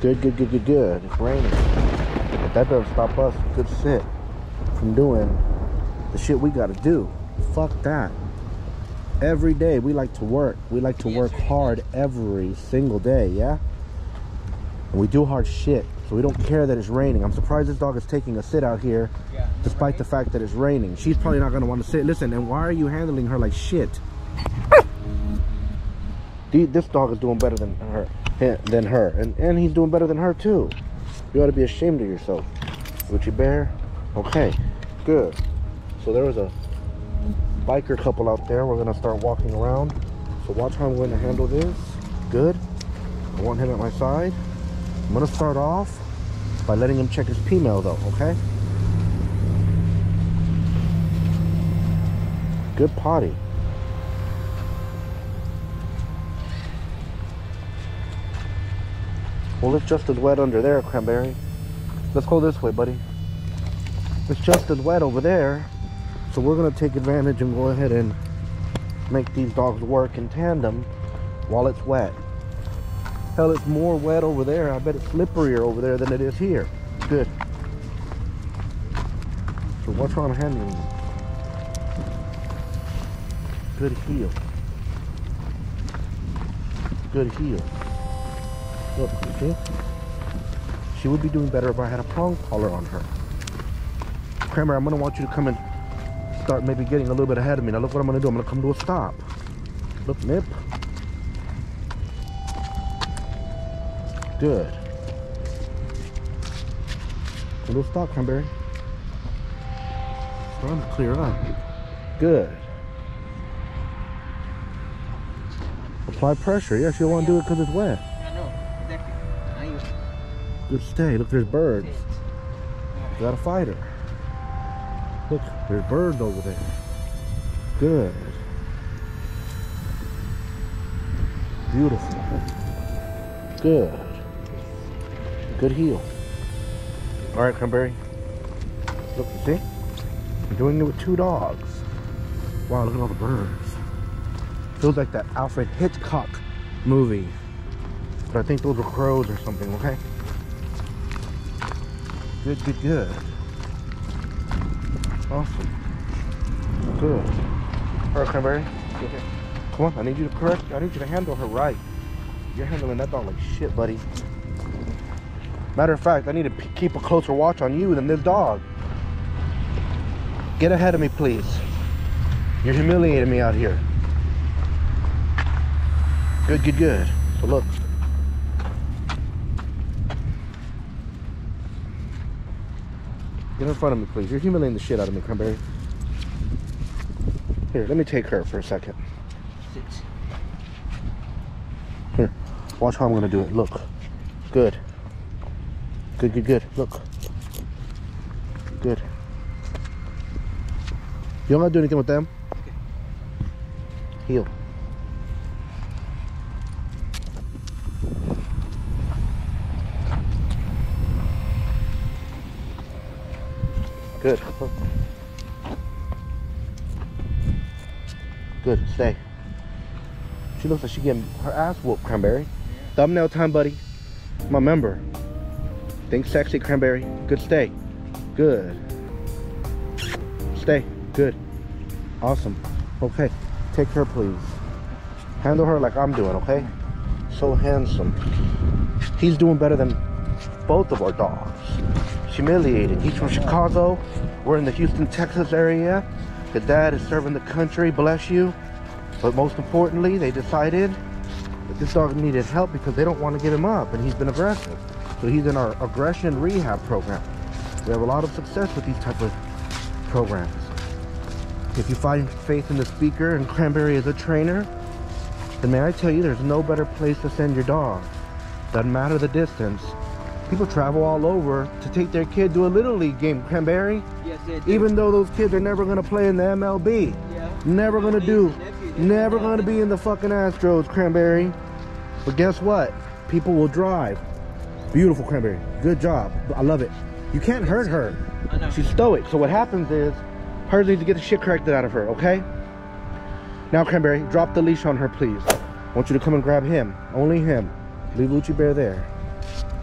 Good, good, good, good, good. It's raining. But that doesn't stop us, good shit, from doing the shit we gotta do. Fuck that. Every day we like to work. We like to work hard every single day, yeah? And we do hard shit. So we don't care that it's raining. I'm surprised this dog is taking a sit out here despite the fact that it's raining. She's probably not gonna want to sit. Listen, and why are you handling her like shit? This dog is doing better than her, than her, and and he's doing better than her too. You ought to be ashamed of yourself, Gucci Bear. Okay, good. So there was a biker couple out there. We're gonna start walking around. So watch how I'm going to handle this. Good. I want him at my side. I'm gonna start off by letting him check his P-mail though, okay? Good potty. Well, it's just as wet under there, Cranberry. Let's go this way, buddy. It's just as wet over there. So we're gonna take advantage and go ahead and make these dogs work in tandem while it's wet. Hell, it's more wet over there. I bet it's slipperier over there than it is here. Good. So I'm handling them. Good heel. Good heel. Look, you see? She would be doing better if I had a prong collar on her. Kramer, I'm gonna want you to come and start maybe getting a little bit ahead of me. Now look what I'm gonna do. I'm gonna come to a stop. Look, nip. Good. A little stop, Cranberry. Starting to clear up. Good. Apply pressure. Yeah, she'll want to do it because it's wet. Good stay. Look, there's birds. Got a fighter. Look, there's birds over there. Good. Beautiful. Good. Good heel. All right, Cranberry. Look, see? I'm doing it with two dogs. Wow, look at all the birds. Feels like that Alfred Hitchcock movie. But I think those were crows or something, okay? Good, good, good. Awesome. Good. All right, Cranberry. Come on, I need you to correct. I need you to handle her right. You're handling that dog like shit, buddy. Matter of fact, I need to keep a closer watch on you than this dog. Get ahead of me, please. You're humiliating me out here. Good, good, good. So look. Get in front of me, please. You're humiliating the shit out of me, Cranberry. Here, let me take her for a second. Here, watch how I'm gonna do it. Look. Good. Good, good, good. Look. Good. You don't gotta do anything with them. Heel. Good. Good. Stay. She looks like she getting her ass whooped, Cranberry. Thumbnail time, buddy. My member. Think sexy, Cranberry. Good stay. Good. Stay. Good. Awesome. Okay. Take her, please. Handle her like I'm doing, okay? So handsome. He's doing better than both of our dogs. Humiliated. He's from Chicago. We're in the Houston, Texas area. The dad is serving the country. Bless you. But most importantly, they decided that this dog needed help because they don't want to give him up and he's been aggressive. So he's in our aggression rehab program. We have a lot of success with these type of programs. If you find faith in the speaker and Cranberry is a trainer, then may I tell you there's no better place to send your dog. Doesn't matter the distance. People travel all over to take their kid to a little league game, Cranberry, Yes, they do. even though those kids are never gonna play in the MLB. yeah. Never gonna do. niece and nephew, they Never gonna be in the fucking Astros, Cranberry. But guess what? People will drive. Beautiful Cranberry. Good job. I love it. You can't hurt her. She's stoic. So what happens is, hers needs to get the shit corrected out of her, okay? Now, Cranberry, drop the leash on her, please. I want you to come and grab him. Only him. Leave Lucci Bear there.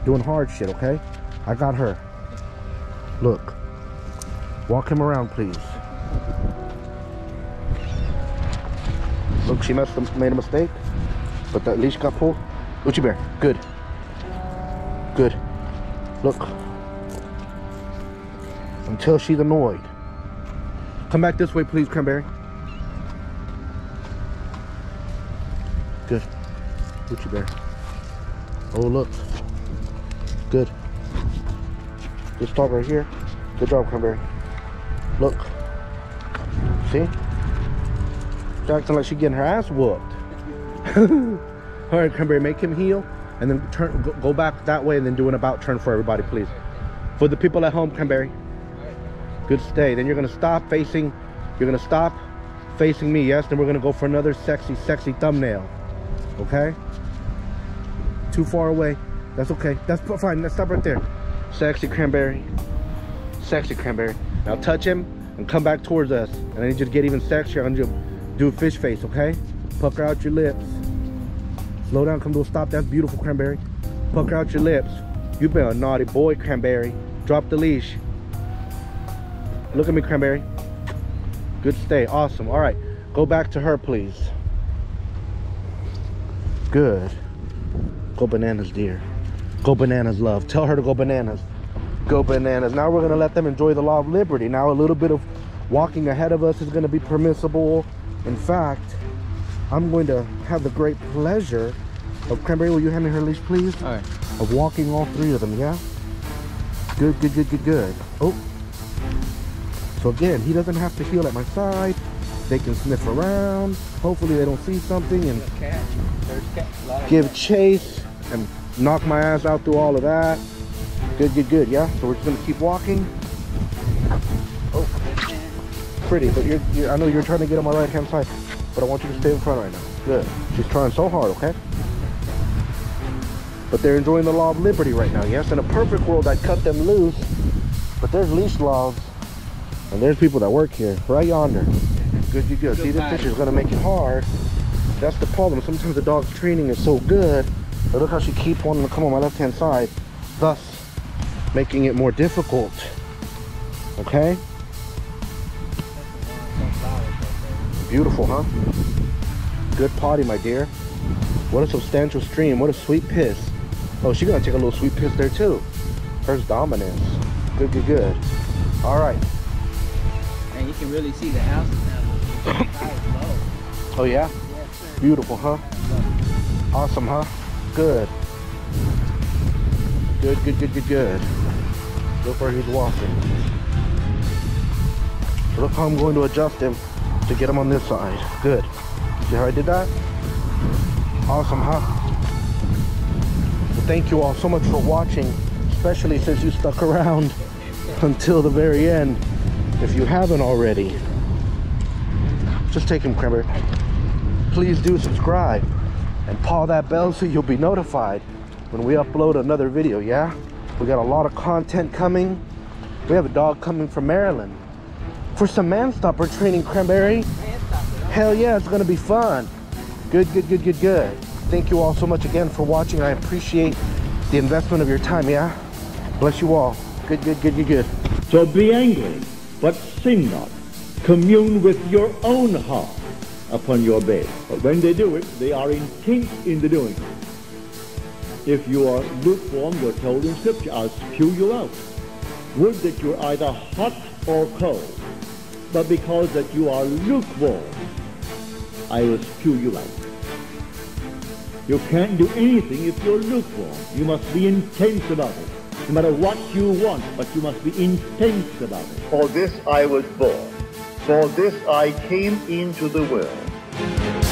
Doing hard shit, okay? I got her. Look. Walk him around, please. Look, she must have made a mistake, but that leash got pulled. Uchi Bear, good. Good. Look. Until she's annoyed. Come back this way, please, Cranberry. Good. Gucci bear. Oh, look. Good. Good start right here. Good job, Cranberry. Look. See? She's acting like she's getting her ass whooped. All right, Cranberry, make him heel and then turn, go, go back that way and then do an about turn for everybody, please. For the people at home, Cranberry. Good stay. Then you're gonna stop facing, you're gonna stop facing me, yes? Then we're gonna go for another sexy, sexy thumbnail. Okay? Too far away. That's okay. That's fine. Let's stop right there. Sexy cranberry. Sexy cranberry. Now touch him and come back towards us. And I need you to get even sexier. I need you to do fish face, okay? Pucker out your lips. Slow down, come to a stop. That's beautiful, cranberry. Pucker out your lips. You've been a naughty boy, cranberry. Drop the leash. Look at me, cranberry. Good stay. Awesome. All right. Go back to her, please. Good. Go bananas, dear. Go bananas, love. Tell her to go bananas. Go bananas. Now we're going to let them enjoy the law of liberty. Now a little bit of walking ahead of us is going to be permissible. In fact, I'm going to have the great pleasure of Cranberry. Will you hand me her leash, please? All right. Of walking all three of them, yeah? Good, good, good, good, good. Oh. So again, he doesn't have to heel at my side. They can sniff around. Hopefully they don't see something and Cat. Cat. A lot give chase and knock my ass out through all of that. Good, good, good, yeah? So we're just gonna keep walking. Oh, pretty, but you're, you're, I know you're trying to get on my right hand side, but I want you to stay in front right now. Good. She's trying so hard, okay? But they're enjoying the law of liberty right now, yes? In a perfect world, I'd cut them loose, but there's leash laws, and there's people that work here, right yonder. Good, good, good. See, this fish is gonna make it hard. That's the problem. Sometimes the dog's training is so good, look how she keeps wanting to come on my left-hand side, thus making it more difficult. Okay? Beautiful, huh? Good potty, my dear. What a substantial stream. What a sweet piss. Oh, she's gonna take a little sweet piss there too. Hers dominance. Good, good, good. All right. And you can really see the house now. Oh yeah? Beautiful, huh? Awesome, huh? Good. Good, good, good, good, good. Look where he's walking. Look how I'm going to adjust him to get him on this side. Good. See how I did that? Awesome, huh? Thank you all so much for watching, especially since you stuck around until the very end. If you haven't already, just take him, Cranberry please do subscribe and paw that bell so you'll be notified when we upload another video yeah? We got a lot of content coming. We have a dog coming from maryland. For some man stopper training cranberry hell yeah it's gonna be fun. Good good good good good. Thank you all so much again for watching. I appreciate the investment of your time yeah? Bless you all. Good good good good good. So be angry, but sin not. Commune with your own heart upon your bed. But when they do it, they are intent in the doing. If you are lukewarm, you're told in Scripture, I'll spew you out. Would that you're either hot or cold. But because that you are lukewarm, I will spew you out. You can't do anything if you're lukewarm. You must be intense about it. No matter what you want, but you must be intense about it. For this I was born. For this I came into the world. Thank you.